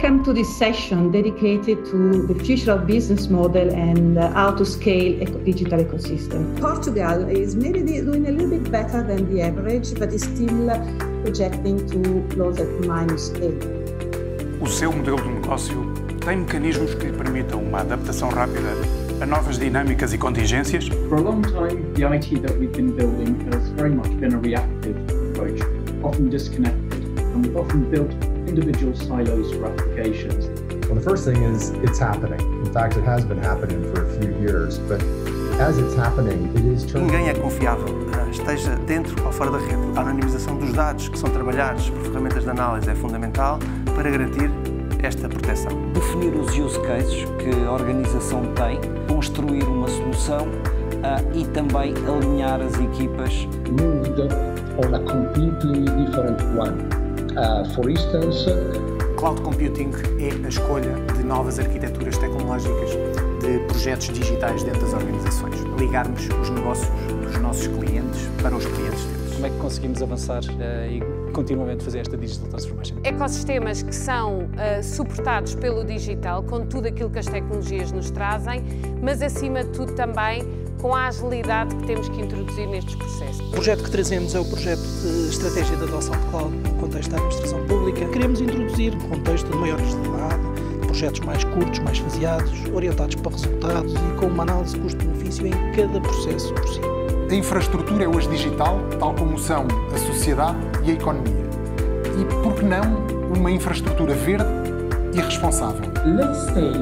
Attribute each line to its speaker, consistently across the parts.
Speaker 1: to this session dedicated to the future of business model and uh, how to scale a digital ecosystem. Portugal is maybe doing a little bit better than the average, but is still projecting to close at minus 8.
Speaker 2: O seu modelo de negócio tem mecanismos que lhe permitam uma adaptação rápida a novas dinâmicas e contingências?
Speaker 3: For a long time, the IT that we've been building has very much been a reactive approach, often disconnected, and we've often built individual silos for applications.
Speaker 4: Well, the first thing is it's happening. In fact, it has been happening for a few years, but as it's happening, it is turning.
Speaker 5: Ninguém é confiável, eh, esteja dentro ou fora da rede. A anonimização dos dados que são trabalhados por ferramentas de análise é fundamental para garantir esta proteção.
Speaker 6: Definir os use cases que a organização tem, construir uma solução uh, e também alinhar as equipas.
Speaker 7: Moved on a completely different one. Uh, for instance,
Speaker 2: Cloud computing é a escolha de novas arquiteturas tecnológicas, de projetos digitais dentro das organizações. Ligarmos os negócios dos nossos clientes para os clientes deles.
Speaker 8: Como é que conseguimos avançar uh, e continuamente fazer esta digital transformation.
Speaker 9: Ecossistemas que são uh, suportados pelo digital, com tudo aquilo que as tecnologias nos trazem, mas acima de tudo também com a agilidade que temos que introduzir nestes processos.
Speaker 10: O projeto que trazemos é o projeto de estratégia de adoção de cloud no contexto da administração pública. Queremos introduzir um contexto de maior agilidade, projetos mais curtos, mais faseados, orientados para resultados e com uma análise custo-benefício em cada processo possível.
Speaker 2: A infraestrutura é hoje digital, tal como são a sociedade e a economia. E, por que não, uma infraestrutura verde e responsável?
Speaker 7: Let's take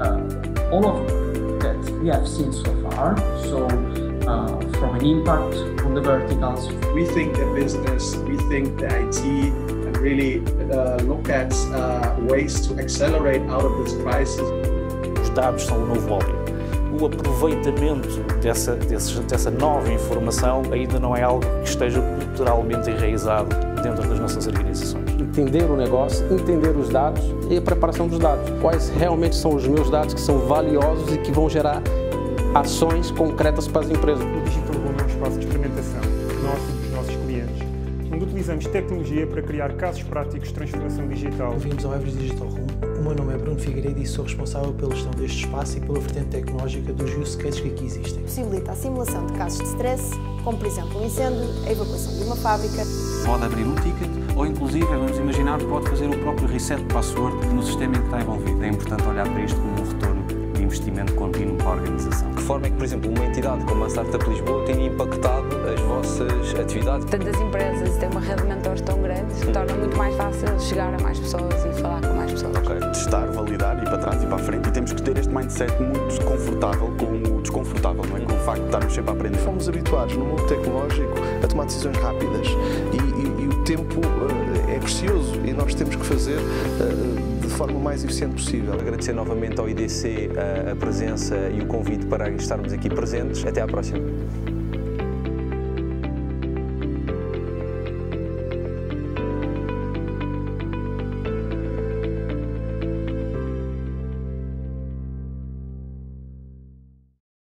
Speaker 7: uh, all of that we have seen so far. So, uh, from an impact on the verticals.
Speaker 11: We think the business, we think the IT, and really uh, look at uh, ways to accelerate out of this crisis.
Speaker 12: Os dados são o novo óleo o aproveitamento dessa, dessa nova informação ainda não é algo que esteja culturalmente enraizado dentro das nossas organizações.
Speaker 13: Entender o negócio, entender os dados e a preparação dos dados. Quais realmente são os meus dados que são valiosos e que vão gerar ações concretas para as empresas.
Speaker 14: Onde utilizamos tecnologia para criar casos práticos de transformação digital.
Speaker 15: Bem-vindos ao Everest Digital Room o meu nome é Bruno Figueiredo e sou responsável pela gestão deste espaço e pela vertente tecnológica dos use cases que aqui existem.
Speaker 16: Possibilita a simulação de casos de stress, como por exemplo um incêndio, a evacuação de uma fábrica.
Speaker 17: Pode abrir um ticket ou inclusive, vamos imaginar, pode fazer o próprio reset de password no sistema em que está envolvido. É importante olhar para isto como um retorno de investimento contínuo para a organização.
Speaker 18: Que forma é que, por exemplo, uma entidade como a Startup Lisboa tem impactado as vossas atividades?
Speaker 19: Tantas empresas têm uma rede de mentores tão grande que torna muito mais fácil chegar a mais pessoas e falar com mais pessoas.
Speaker 18: Ok, testar, validar, ir para trás e para a frente. E temos que ter este mindset muito confortável com o desconfortável, não é? Com o facto de estarmos sempre a aprender.
Speaker 20: Fomos habituados no mundo tecnológico a tomar decisões rápidas e, e, e o tempo uh, é precioso e nós temos que fazer uh, de forma mais eficiente possível.
Speaker 18: Agradecer novamente ao IDC a, a presença e o convite para estarmos aqui presentes. Até à próxima.